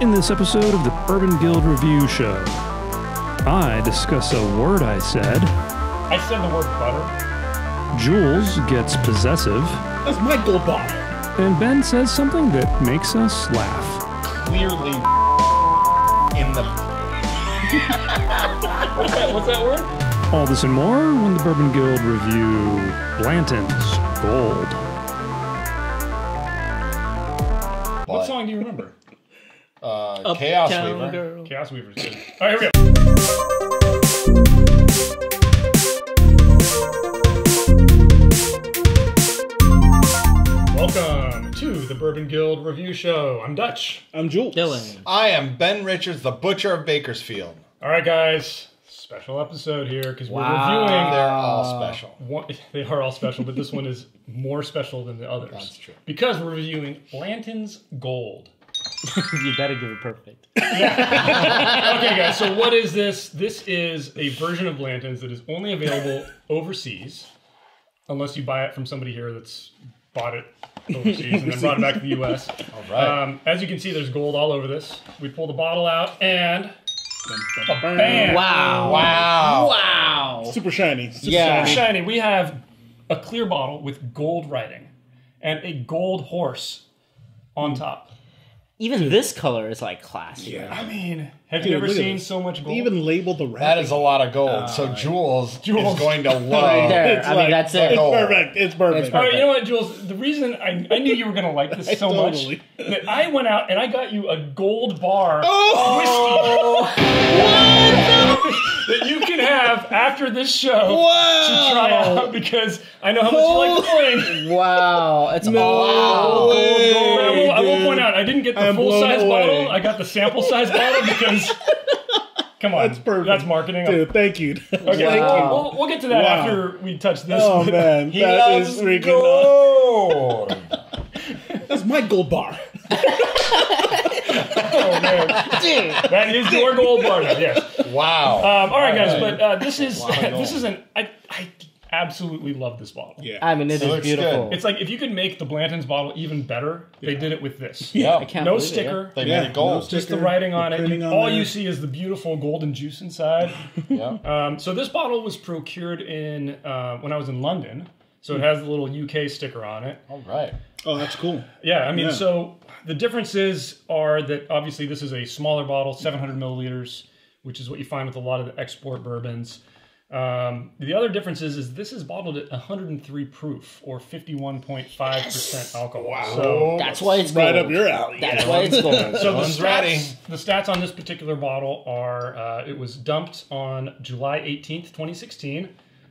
In this episode of the Bourbon Guild Review Show, I discuss a word I said, I said the word butter. Jules gets possessive, That's my gold bar. and Ben says something that makes us laugh. clearly in the What's that, what's that word? All this and more when the Bourbon Guild review Blanton's Gold. What song do you remember? Uh, Chaos Uptown Weaver. Girl. Chaos Weaver's good. All right, here we go. Welcome to the Bourbon Guild Review Show. I'm Dutch. I'm Jules. Dylan. I am Ben Richards, the Butcher of Bakersfield. All right, guys. Special episode here because we're Wow. reviewing. They're all special. One, they are all special, but this one is more special than the others. That's true. Because we're reviewing Blanton's Gold. you better give it perfect. Okay, guys. So what is this? This is a version of Blanton's that is only available overseas, unless you buy it from somebody here that's bought it overseas and then brought it back to the U.S. All right. Um, as you can see, there's gold all over this. We pull the bottle out and bam! Wow. wow. Wow. Super shiny. Super Yeah. shiny. shiny. We have a clear bottle with gold writing and a gold horse on top. Even this color is like classy. Yeah. I mean, have Dude, you ever seen so much They gold? even labeled the wrapping. That is a lot of gold. Uh, so Jules, Jules. is going to love. There. It's I mean, that's it. It's perfect. It's perfect. It's All right, you know what, Jules? The reason I, I knew you were going to like this so Totally. much that I went out and I got you a gold bar Oh! whiskey that you can have after this show to try out because I know how much you like the bling. Wow. It's No all way, But I will, I will point out I didn't get the I'm full size away. bottle. I got the sample size bottle because. Come on, That's perfect. That's marketing. Dude, thank you. Okay, Thank we'll, you. we'll, we'll get to that Wow. after we touch this. Oh man, He that loves is freaking. gold. That's my gold bar. Oh, man. That is your gold bar. Yes. wow. Um, all right, guys, but uh, this is Lot this is an I, I absolutely love this bottle. Yeah. I mean, it It is beautiful. good. It's like if you could make the Blanton's bottle even better, they did it with this. yeah. I can't No believe it, sticker, They made it gold. no just the sticker, writing the on it. on All there. you see is the beautiful golden juice inside. yeah. Um, so this bottle was procured in uh, when I was in London. So it has the little UK sticker on it. All right. Oh, that's cool. Yeah, I mean, Yeah. so the differences are that obviously this is a smaller bottle, 700 milliliters, which is what you find with a lot of the export bourbons. Um, the other difference is, is this is bottled at 103 proof or 51.5% alcohol. Wow. So, That's why it's gold. Right up your alley. That's why it's gold. so the stats, ready. the stats on this particular bottle are uh, it was dumped on July 18th, 2016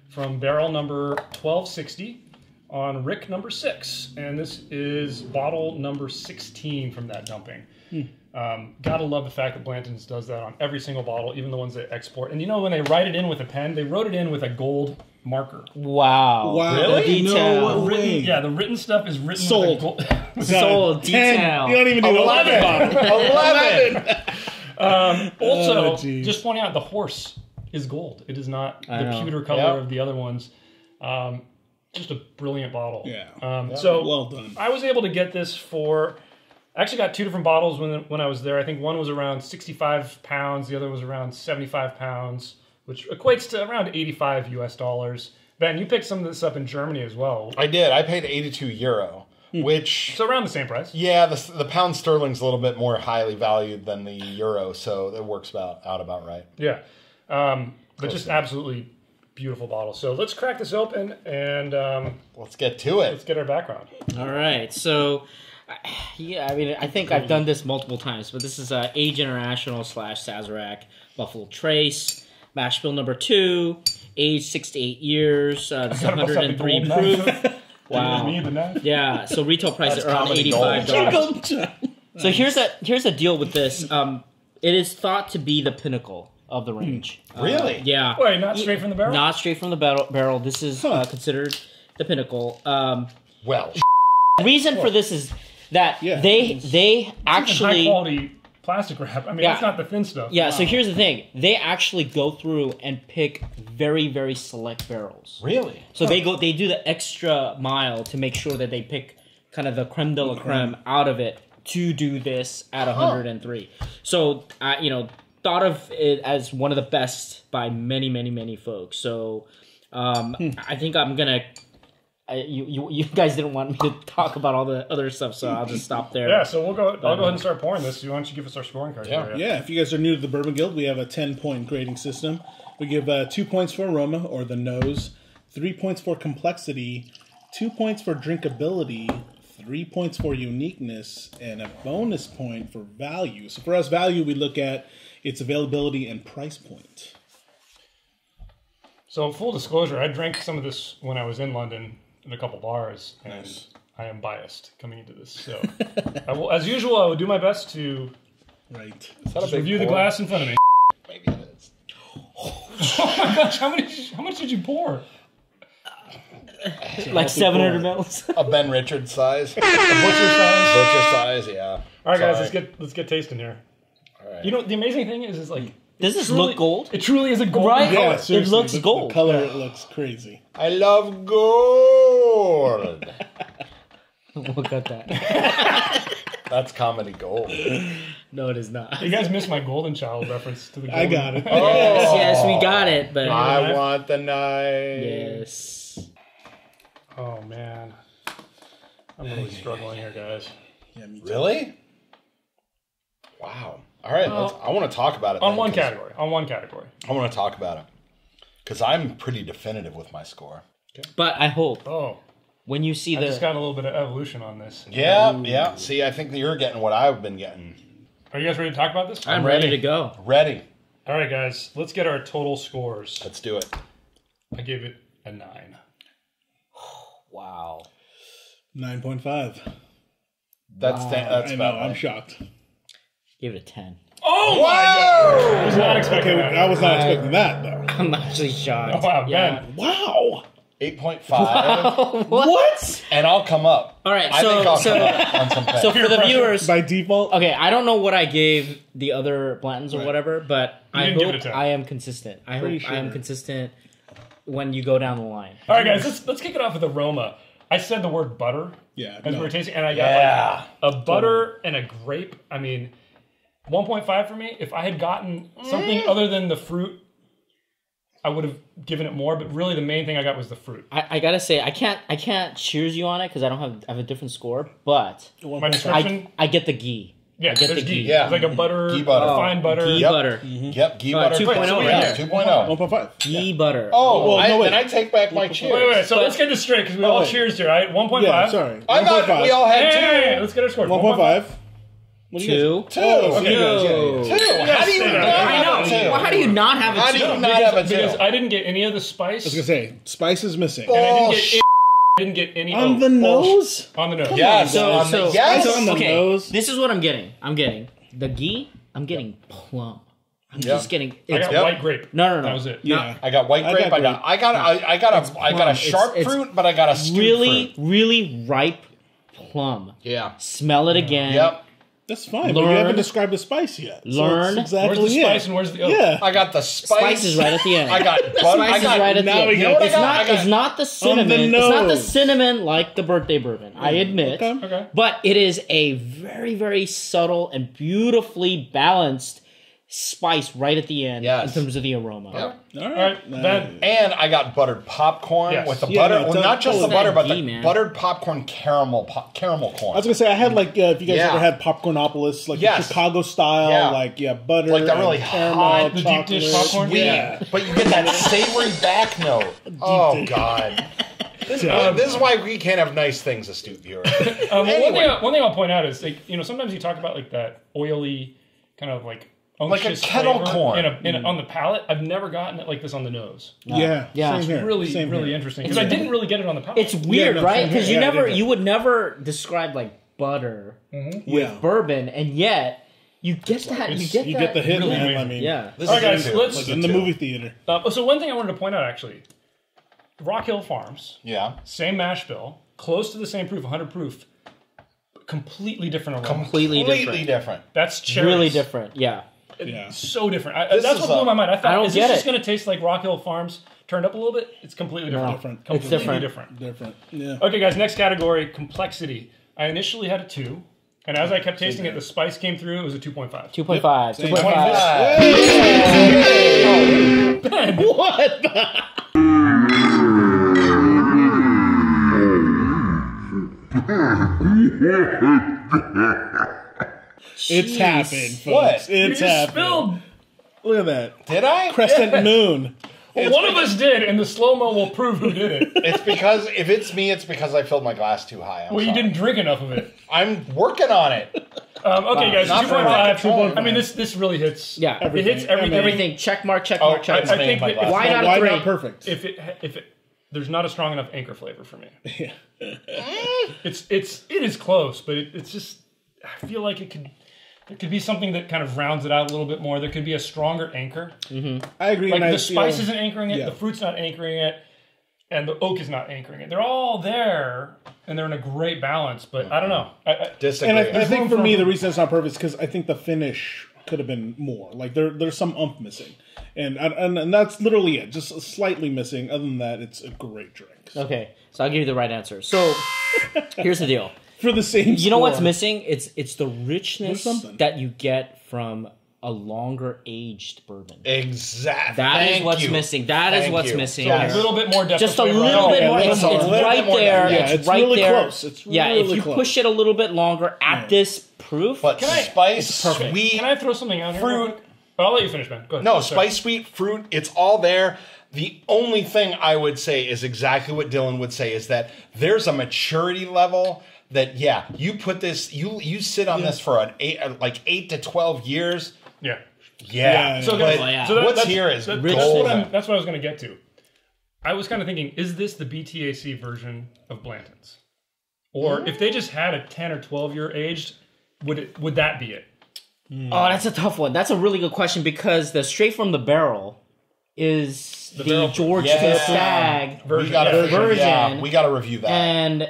from barrel number 1260 on Rick number six. And this is bottle number 16 from that dumping. Um, gotta love the fact that Blanton's does that on every single bottle, even the ones they export. And you know, when they write it in with a pen, they wrote it in with a gold marker. Wow. Wow. The detail. No way. Yeah, the written stuff is written Sold. with a gold. Sold. Ten. Detail. You don't even need a Eleven. bottle. Eleven. Also, Oh, just pointing out the horse is gold. It is not I the know. pewter color Yeah. of the other ones. Um, just a brilliant bottle. Yeah. Um, So Well done. I was able to get this for. I actually got two different bottles when when I was there. I think one was around 65 pounds, the other was around 75 pounds, which equates to around 85 US dollars. Ben, you picked some of this up in Germany as well, I did. I paid 82 euro, which so around the same price. yeah, the the pound sterling's a little bit more highly valued than the euro, so it works about out about right. Yeah, um, but just absolutely beautiful bottle. So let's crack this open and um, Let's get to it. let's get our background. All right. So, I- yeah, I mean, I think I've done this multiple times, but this is uh, Age International slash Sazerac Buffalo Trace mash bill number two, age six to eight years. Uh, this is gotta bust out the 103 proof. Wow. Me, the knife. Yeah, so retail price That's is around eighty-five gold. dollars. So here's a here's a deal with this. Um, it is thought to be the pinnacle of the range. Uh, Really? yeah. Wait, not straight from the barrel. Not straight from the barrel. barrel. This is uh, considered the pinnacle. Um, Well, the reason for this is that Yeah. they they high actually quality plastic wrap. I mean, Yeah. it's not the thin stuff. yeah. So uh, here's the thing: they actually go through and pick very very select barrels. really? So they go they do the extra mile to make sure that they pick kind of the creme de la mm-hmm. creme out of it to do this at 103. So I, you know, thought of it as one of the best by many, many, many folks. So um, hmm. I think I'm gonna. I, you, you you guys didn't want me to talk about all the other stuff, so I'll just stop there. Yeah, so we'll go. I'll go ahead and start pouring this. Why don't you give us our scoring card? Yeah. here? Yeah, if you guys are new to the Bourbon Guild, we have a 10 point grading system. We give uh, two points for aroma or the nose, three points for complexity, two points for drinkability, three points for uniqueness, and a bonus point for value. So for us, value, we look at its availability and price point. So full disclosure, I drank some of this when I was in London in a couple bars, and I am biased coming into this. So, I will, as usual, I will do my best to Right. Is that a big review the glass in front of me. Maybe it is. Oh my gosh, how many? How much did you pour? like 700 mils. A Ben Richards size. A butcher size. Butcher size, yeah. All right, guys, let's get let's get tasting here. All right. You know, the amazing thing is, is like Does this truly- look gold? It truly is a gold. Right? color. it looks the, gold. The color it looks crazy. I love gold. Look at that. That's comedy gold. No, it is not. You guys missed my golden child reference to the. I got it. Yes, oh. yes, we got it, but I want the knife. yes. Oh man, I'm really struggling here, guys. Yeah, me too. Really? Wow. All right, let's, I want to talk about it. On then, one 'cause category. On one category. I want to talk about it because I'm pretty definitive with my score. But I hope Oh, when you see I just the got a little bit of evolution on this. Yeah, yeah. See, I think that you're getting what I've been getting. Are you guys ready to talk about this? I'm ready ready. to go. Ready? All right, guys, let's get our total scores. Let's do it. I gave it a nine. Wow. 9.5. That's that's I know, about I'm right. shocked. Give it a 10. Oh my god! I was not expecting Okay, that. I was not expecting that, though. I'm actually shocked. Oh, wow, yeah. Ben. Wow. Eight point five, What? and I'll come up. All right, I so think I'll so come up on some things. so for the pressure. viewers, By default? okay, I don't know what I gave the other Blantons or whatever, but I didn't give hope a 10. I am consistent. I Pretty hope I am sure. consistent when you go down the line. All right, guys, let's let's kick it off with aroma. I said the word butter Yeah. as no. we were tasting, and I got Yeah. like a butter and a grape. I mean, 1.5 for me. If I had gotten something Mm. other than the fruit, I would have given it more. But really, the main thing I got was the fruit. I, I gotta say, I can't I can't cheers you on it because I don't have I have a different score, but My I description, I get the ghee. yeah, I get there's the ghee. ghee. Yeah. It's like a butter, Ghee butter. fine butter. Ghee Yep. butter. Yep, ghee Uh, butter. 2.0 yeah, right there. 2.0. 1.5. Ghee butter. Oh, well, I, no, wait. then I take back my cheers. Wait, wait, so But- let's get this straight because we Oh, all wait. cheers here, right? 1.5. Yeah, sorry. I thought we all Hey, had hey, hey, two. let's get our scores. 1.5. What Two. Two. Oh, Okay, guys, yeah, yeah. Two. How do you not there. I have know. a two? Well, how do you not have How a do two? you not have a two? Because I didn't get any of the spice. I was gonna say spice is missing. and I didn't get, I didn't get any On the nose? On the nose. Yes. So- on so- yes. It's on the okay, nose. this is what I'm getting. I'm getting the ghee. I'm getting plum. I'm Yep. just getting. I got Yep. white grape. no, no, no. That was it. Yeah. I got white I grape. got I got. I got. I, I got a. I got a plum. sharp It's- it's fruit, but I got a stewed really, fruit. really ripe plum. Yeah. Smell it again. Yep. That's fine, but you haven't described the spice yet. So Learn. it's exactly Where's the it. spice and where's the oak? Yeah. I got the spice. Spice is right at the end. I got butter. Spice I is got. right at the end. You know what I it's got? not. It's not the cinnamon. It's not the cinnamon like the birthday bourbon. I admit. Okay. Okay. But it is a very, very subtle and beautifully balanced spice right at the end Yes. in terms of the aroma. Yep. All All right. right, Nice. Ben. And I got buttered popcorn Yes. with the Yeah, butter. no, well, tell- not just the tell butter, but the ghee, man. buttered popcorn caramel po- caramel corn. I was gonna say I had like uh, if you guys Yeah. ever had popcornopolis, like the Yes. Chicago style, Yeah. like yeah, butter, Like that really caramel, hot- The deep dish chocolate. popcorn? Sweet, Yeah. but you get that savory back note. Oh. God. This, this is why we can't have nice things, astute viewer. Um, well, one, thing, I- one thing I'll point out is, like, you know, sometimes you talk about like that oily kind of like Like a kettle corn. in a, in a, on the palate. I've never gotten it like this on the nose. Yeah, Yeah, same it's here. Really, same really here. interesting because I didn't really get it on the palate. It's weird, no, right? Because you Yeah, never, you would never describe like butter Yeah, bourbon, and yet you get that. You get you that. get the hit, really man. I mean, Yeah. This All is right, guys, a two. let's- This is like a in the movie theater. Uh, so one thing I wanted to point out actually, Rock Hill Farms, Yeah. same mash bill, close to the same proof, 100 proof, completely different aroma. Completely Completely different. different. That's cherries. Really different. Yeah. Yeah, So different. I, This that's is what blew a- my mind. I thought, I don't is get this just it. going to taste like Rock Hill Farms turned up a little bit? It's completely different. Different. It's Completely different. different. different. Yeah, Okay, guys, next category complexity. I initially had a two. And as I kept tasting it, the spice came through. It was a 2.5. Two point five. Two Same. point five. What? It's Jeez. happened, folks. What? It's You just happened. spilled. Look at that. Did I? Crescent moon. Well, one of us did, and the slow mo will prove who did it. It's because if it's me, it's because I filled my glass too high. I'm Well, you didn't drink enough of it. I'm working on it. Um, okay, guys, Not two for point rocket I mean, this this really hits. Yeah. it hits Everything. everything. Everything. Check mark. Check Oh, mark. Check I, mark. I think my that Why not Why three? not perfect? if it if it there's not a strong enough anchor flavor for me. Yeah. it's it's it is close, but it, it's just I feel like it could there could be something that kind of rounds it out a little bit more. There could be a stronger anchor. Mm-hmm. I agree. Like and I the spice feel- isn't anchoring it, yeah. the fruit's not anchoring it, and the oak is not anchoring it. They're all there, and they're in a great balance. But I don't know. I, I, Disagree. And I, I think for for me, the reason it's not perfect is because I think the finish could have been more. Like there, there's some umph missing, and, and and that's literally it, just slightly missing. Other than that, it's a great drink. Okay, so I'll give you the right answer. So here's the deal. For the same, You know what's missing? It's it's the richness that you get from a longer aged bourbon. exactly. That is Thank what's you. missing. That is Thank what's you. missing. so a little bit more depth. just a little Oh, bit more. It's, all. it's A little right there. there. Yeah, it's, it's right really there. close. It's yeah, if you close. push it a little bit longer at this proof, But I- spice, Okay, sweet, Can I throw something out here? fruit. quick? Oh, I'll let you finish, man. Go ahead. No, oh, Sorry. spice, sweet, fruit, it's all there. The only thing I would say is exactly what Dylan would say is that there's a maturity level that yeah, you put this you you sit on this for an eight uh, like 8 to 12 years. Yeah. Yeah. Yeah, So, yeah. guys, Oh, yeah. so that, What's that's, here is that- gold. That's what, I'm, that's what I was going to get to. I was kind of thinking, is this the BTAC version of Blanton's? Or if they just had a 10 or 12 year aged, would it would that be it? Oh, that's a tough one. That's a really good question because the straight from the barrel is the, barrel- George Yeah. the Stagg, we Version, got to yeah. version. Yeah, we got to review that. and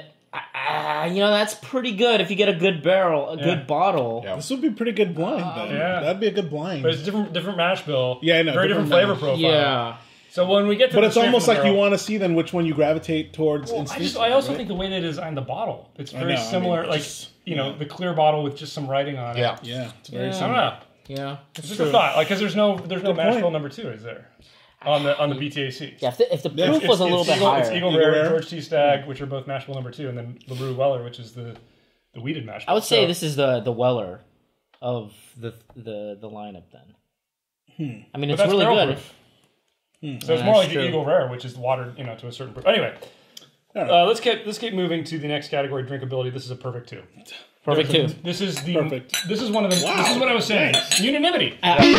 uh, you know that's pretty good if you get a good barrel, a good bottle. Yeah. This would be pretty good blind. though. yeah. that'd be a good blind. But it's different different mash bill. Yeah, I know, Very different, different flavor mash. profile. Yeah. So when we get to but the it's almost from the like you want to see then which one you gravitate towards. Well, I just I also right? think the way they designed the bottle, it's I very know, I mean, similar. like just- you know, yeah. the clear bottle with just some writing on it. yeah. yeah, it's very Yeah. I don't similar. know. Yeah. It's just a thought, like because there's no there's no mash bill number two, is there? On the on the BTAC. Yeah, if the, if the proof it's- was a little bit Eagle, higher. It's Eagle, Eagle Rare, Rare. and George T. Stagg, which are both mash bill number two, and then LaRue Weller, which is the the wheated mash. I would say So- this is the the Weller of the the the lineup. Then, I mean, it's really good. proof. So it's more like true. the Eagle Rare, which is watered, you know, to a certain proof. Anyway, uh, let's get let's keep moving to the next category, drinkability. This is a perfect two. Perfect too. This is the Perfect. This is one of the. This is what I was saying. Unanimity. Uh, This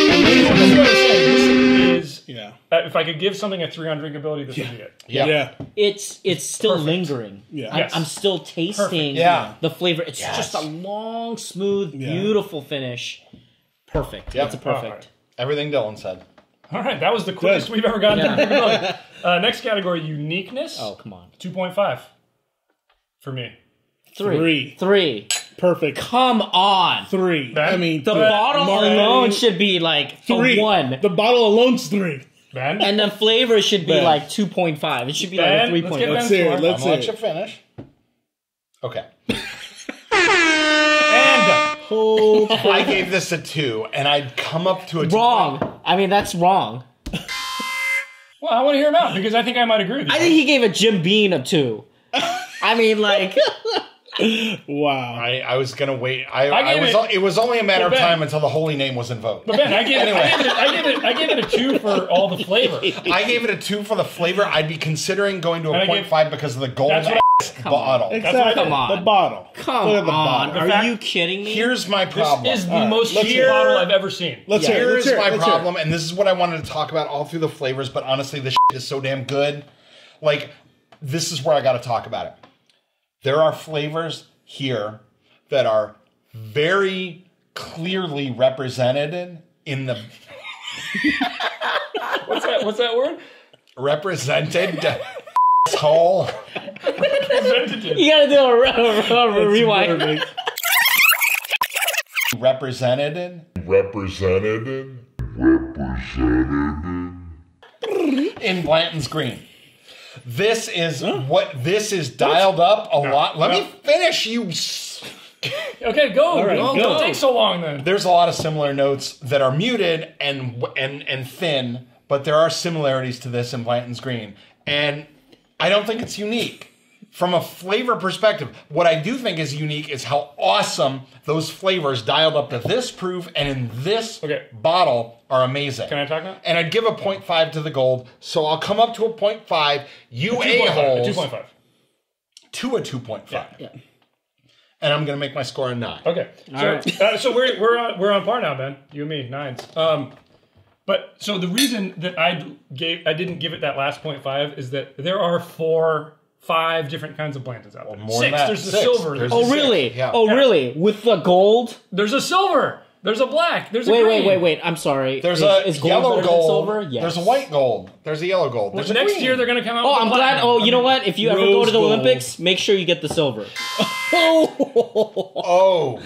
is what I was saying. This is Yeah, uh, if I could give something a three on drinkability, this would be it. Yeah. yeah, it's it's still Perfect. lingering. Yeah. I'm, I'm still tasting Yeah. the flavor. It's Yes. just a long, smooth, Yeah. beautiful finish. Perfect. Yep. It's a perfect. Everything Dylan said. All right, that was the quickest Good. we've ever gotten Yeah. Uh, next category, uniqueness. Oh come on. Two point five for me. Three. Three. Three. Perfect. Come on. Three. Ben? I mean, The th- bottle Mark- alone should be like three. one. The bottle alone's three. Ben, and the flavor should be Ben. like 2.5. It should be Ben, like a 3. let's get point. Let's Ben hear it. Let's I'm gonna let you it. finish. Okay. and Whole I gave this a two, and I'd come up to a two. Wrong. I mean, that's wrong. well, I want to hear him out because I think I might agree with you. I think he gave a Jim Beam a 2. I mean, like, wow. I, I was gonna wait. I, I I, was. it- It was only a matter of Ben. time until the holy name was invoked. but Ben, I gave, it, I, gave it, I gave it, I gave it a two for all the flavor. I gave it a two for the flavor. I'd be considering going to And a I point gave- five because of the gold That's what ass bottle. Exactly. Come on. The bottle. come Look at the on. bottle. Are fact- you kidding me? Here's my problem. This is the All right, most let's cheap hear it. bottle I've ever seen. Let's hear it. Here's Let's hear it. my Let's hear it. problem, and this is what I wanted to talk about all through the flavors. But honestly, this shit is so damn good. Like, this is where I got to talk about it. There are flavors here that are very clearly represented in the What's that? What's that word? represented whole Representative. you gotta do a, re- a re- rewind. Perfect. represented represented in Blanton's Green. This is what this is dialed up a lot. Let me finish, you. Okay, go. right, go. Don't take so long then. There's a lot of similar notes that are muted and and and thin, but there are similarities to this in Blanton's Green, and I don't think it's unique. From a flavor perspective, what I do think is unique is how awesome those flavors dialed up to this proof and in this Okay. bottle are amazing. Can I talk now? And I'd give a 0.5 to the gold, so I'll come up to a 0.5. You a-holes 2.5. to a 2.5. Yeah. And I'm going to make my score a 9. Okay. So, uh, so we're we're on, we're on par now, Ben. You and me, nines. Um, but so the reason that I gave I didn't give it that last point five is that there are four, five different kinds of Blantons out there. more Six. than that. There's the Six. silver. There's There's, Oh, really? Yeah. Oh, Yeah. really? With the gold? there's a silver. There's a black. There's a Wait, green. wait, wait, wait. I'm sorry. There's is, a is gold yellow better than gold. silver? Yes. There's a white gold. There's a yellow gold. There's a Next green. year they're gonna come out. Oh, with a I'm glad. platinum. Oh, I you know mean, what? If you ever go to the gold. Olympics, make sure you get the silver. Oh,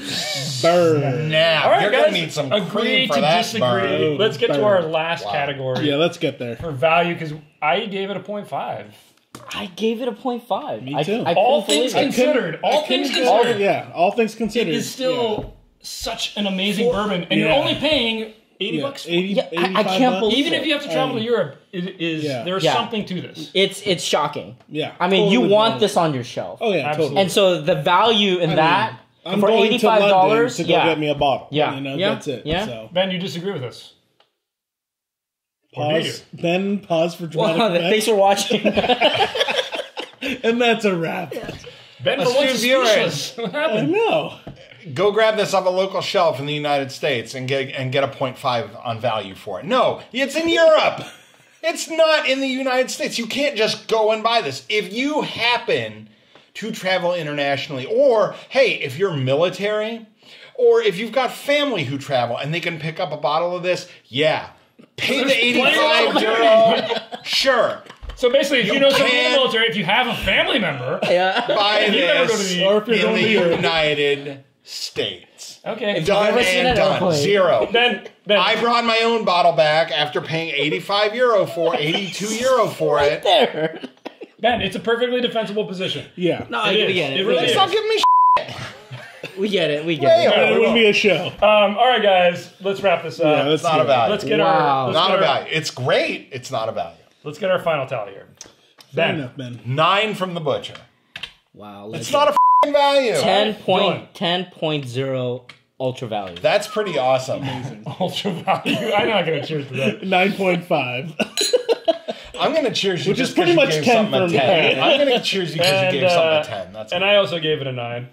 Burn. now All right, you're guys. gonna need some agree cream for to that disagree. burn. Let's get to our last Wow. category Yeah, let's get there. for value because I gave it a point five. I gave it a point five. Me I, too. I All things considered, all things couldn't- all- considered, yeah, all things considered. it is still such an amazing bourbon, and you're only paying eighty yeah. bucks. For it. 80, Yeah, I- I can't bucks? believe Even it. if you have to travel I- to Europe, it is Yeah. there's Yeah. something to this. It's it's shocking. Yeah. I mean, totally you want valid. this on your shelf. Oh yeah, Absolutely. totally. And so the value in that I'm for going eighty to London dollars, to go yeah, get me a bottle. Yeah. you know Yeah. that's it. Yeah. So Ben, you disagree with us? Or do pause. Ben, pause for dramatic Well, effect. thanks for watching. and that's a wrap. Ben, for Astute once, is viewers. speechless. What I happened? know. Go grab this off a local shelf in the United States and get and get a 0.5 on value for it. No, it's in Europe. It's not in the United States. You can't just go and buy this. If you happen to travel internationally, or hey, if you're military, or if you've got family who travel and they can pick up a bottle of this, yeah. Pay the 85 euro. Sure. So basically, if you, know somebody in the can- military, if you have a family member, yeah. Buy You never go to this the- Or if you're in going the to Europe. United States. okay, Done ever seen and an done. airplane? Zero. then then I brought my own bottle back after paying 85 euro for 82 euro for it. There. Ben, it's a perfectly defensible position. Yeah. No, It I is. get it. It really get is. Stop giving me we get it. We get Hey, it. It wouldn't will. be a show. Um, all right, guys, let's wrap this up. Yeah, let's It's not do a it. value. let's get Wow. our let's not get a our, value. It's great. It's not a value. Let's get our final tally here. Fair Ben, enough, Ben. Nine from the butcher. Wow. It's not a f***ing value. ten Dylan. point ten point zero ultra value. That's pretty awesome. ultra value. I'm not going to cheers to that. Nine point five. I'm going to cheers you Which is just 'cause pretty you much gave 10 something a for me. 10. I'm going to cheers you because you And, gave something uh, a 10. That's and. I also gave it a nine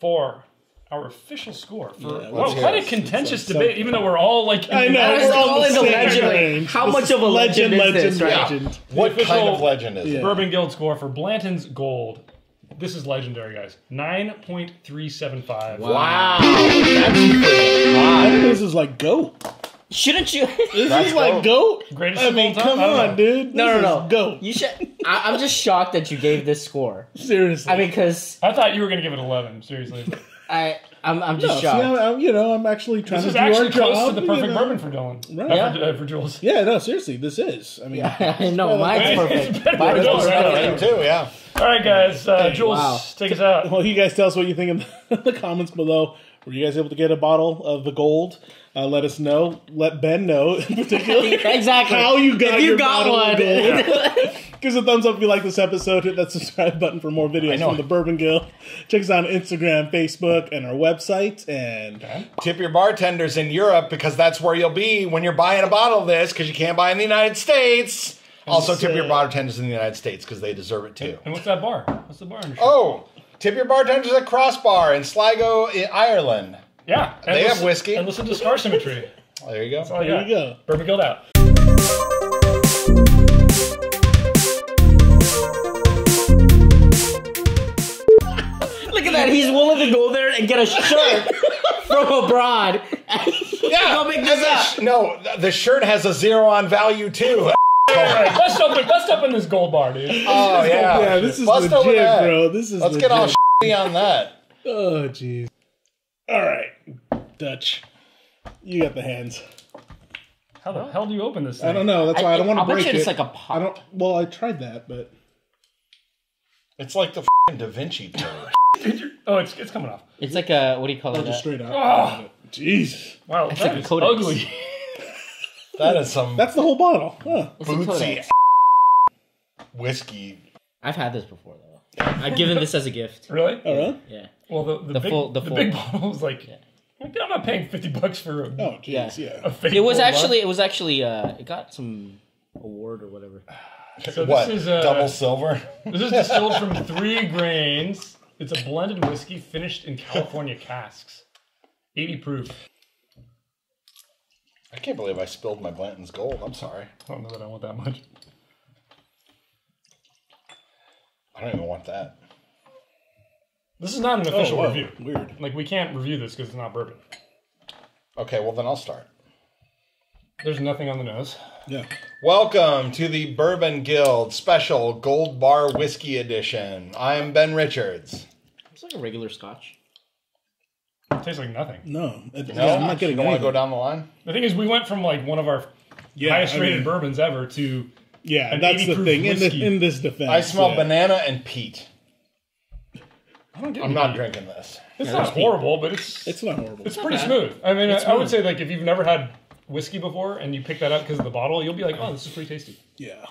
for our official score for Yeah, well, let's quite a contentious So- debate, even though we're all like I know. We're all calling the the same legend. range. How This much of a legend is legend, this, legend, right? legend. what official- kind of legend is it? Bourbon Guild score for Blanton's Gold. This is legendary, guys. Nine point three seven five. Wow. That's pretty. This is like goat. Shouldn't you? This That's is like goat. Greatest I of mean, all time? come on, dude. No, This no, is no. Goat. You should. I, I'm just shocked that you gave this score. Seriously. I mean, because I thought you were going to give it eleven. Seriously, I, I'm, I'm no, just see, shocked. I'm, I'm- you know, I'm actually trying this to is do actually our close job. to the you perfect know. bourbon for Dylan. Right. Uh, Yeah. for, uh, for Jules. Yeah, no, seriously, this is. I mean, I know mine's perfect. better Mine than is yours, perfect. right? Me too, yeah. All right, guys. Uh, Jules, wow. take us out. Well, you guys tell us what you think in the, the comments below. Were you guys able to get a bottle of the gold? Uh, let us know. Let Ben know in particular Exactly. how you got If you your got bottle one. of gold. Give us a thumbs up if you like this episode. Hit that subscribe button for more videos from the Bourbon Guild. Check us out on Instagram, Facebook, and our website. And Tip your bartenders in Europe because that's where you'll be when you're buying a bottle of this because you can't buy in the United States. Also, tip your bartenders in the United States because they deserve it too. And what's that bar? What's the bar? In the Oh, tip your bartenders at Crossbar in Sligo, i- Ireland. yeah. And They have listen- whiskey. And listen to Star Symmetry. There you go. Oh, there you go. Bourbon Guild out. Look at that. He's willing to go there and get a shirt from abroad. Yeah, Go make and this the up. sh- no, th- the shirt has a zero on value too. All right, bust open, bust open this gold bar, dude. Oh yeah, Yeah, this is Bust over legit, that. bro. This is Let's legit. get all shitty on that. Oh, jeez. All right, Dutch. You got the hands. How the hell do you open this thing? I don't know. That's why I, don't want I'll to bet break you it. it's like a pop. I don't. Well, I tried that, but It's like the f***ing Da Vinci Code. Oh, it's it's coming off. It's like a what do you call Or it? just Uh, straight up. Oh, Jeez. wow, It's that like a is Codex. ugly. That is some That's the whole bottle. Huh. it's a bootsy Codex. whiskey. I've had this before though. I've given this as a gift. really? Oh, really? Yeah. Well, the the, The big, full- the the full- big bottle was like, like, I'm not paying fifty bucks for a, Oh, jeez. Yeah. Yeah. a fake. It was full actually it was actually uh it got some award or whatever. So What? this is uh, Double silver? This is distilled from three grains. It's a blended whiskey finished in California casks, eighty proof. I can't believe I spilled my Blanton's gold. I'm sorry. I don't know that I want that much. I don't even want that. This is not an Oh, official whoa. review. Weird. Like we can't review this because it's not bourbon. Okay, well then I'll start. There's nothing on the nose. Yeah. Welcome to the Bourbon Guild Special Gold Bar Whiskey Edition. I'm Ben Richards. It's like a regular scotch. It tastes like nothing. No. It, No, yeah, I'm not getting you don't want to go down the line. The thing is, we went from like one of our Yeah, highest I rated mean, bourbons ever to Yeah, an that's the 80 proof thing. In, the, whiskey. in this defense. I smell yeah. banana and peat. I don't get I'm not drinking this. It's Yeah, not there's peat. horrible, but it's It's not horrible. it's pretty bad. smooth. I mean, It's I, I would say like if you've never had whiskey before and you pick that up because of the bottle, you'll be like, oh, this is pretty tasty. yeah.